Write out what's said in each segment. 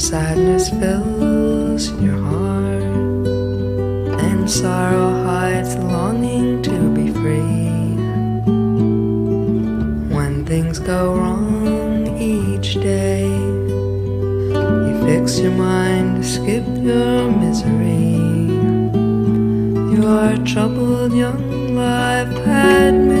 sadness fills your heart, and sorrow hides the longing to be free. When things go wrong each day, you fix your mind to skip your misery. Your troubled young life had made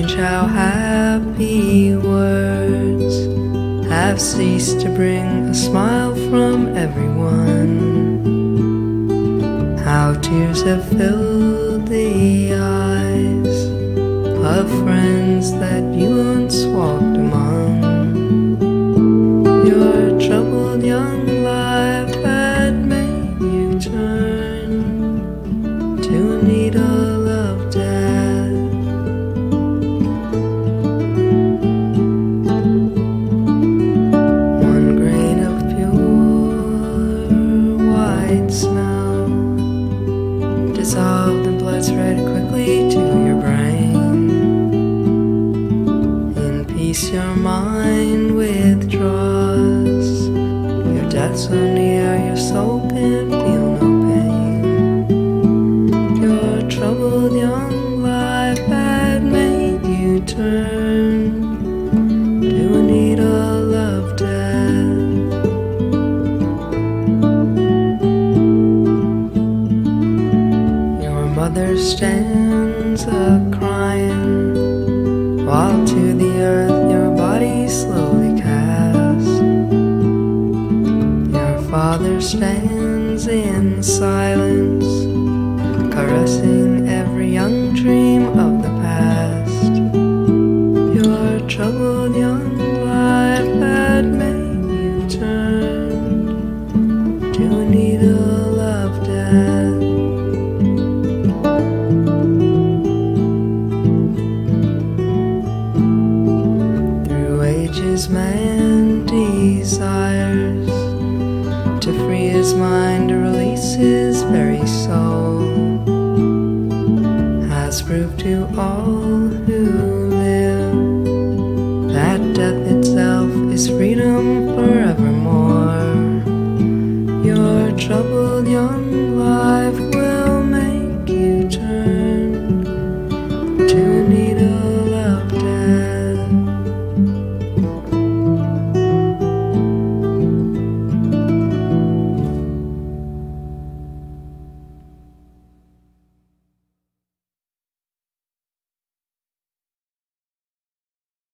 strange, how happy words have ceased to bring a smile from everyone. How tears have filled the eyes of friends that you once walked among. Your troubled peace, your mind withdraws. Your death so near, your soul can feel no pain. Your troubled young life had made you turn to a needle of death. Your mother stands a crying while to the earth your body slowly cast. Your father stands in silence, caressing every young dream of riches man desires to free his mind, to release his very soul, has proved to all who live that death itself is freedom forevermore. Your troubled young life will make you turn to.